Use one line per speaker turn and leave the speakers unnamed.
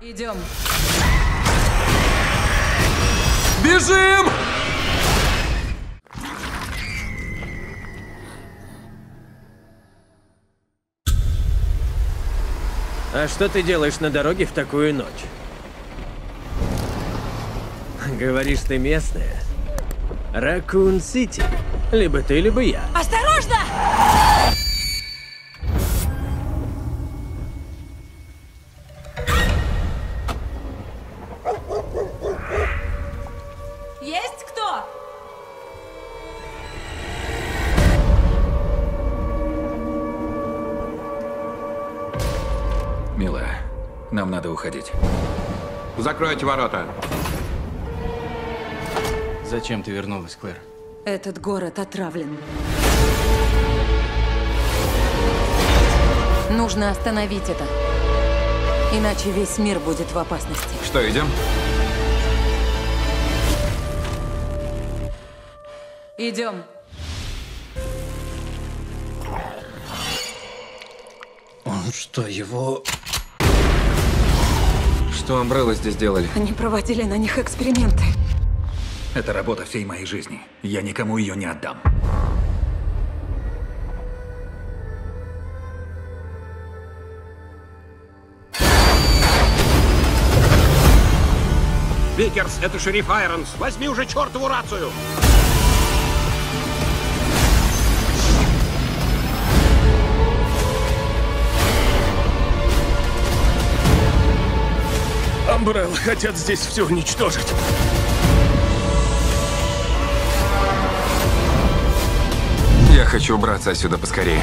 Идем.
Бежим!
А что ты делаешь на дороге в такую ночь? Говоришь, ты местная? Ракун-Сити. Либо ты, либо я.
Осторожно!
Милая, нам надо уходить.
Закройте ворота.
Зачем ты вернулась, Клэр?
Этот город отравлен. Нужно остановить это. Иначе весь мир будет в опасности.
Что, идем?
Идем.
Он что, его...
Что Umbrella здесь делали?
Они проводили на них эксперименты.
Это работа всей моей жизни. Я никому ее не отдам.
Викерс, это шериф Айронс. Возьми уже чертову рацию.
Амбрелла хотят здесь все уничтожить.
Я хочу убраться отсюда поскорее.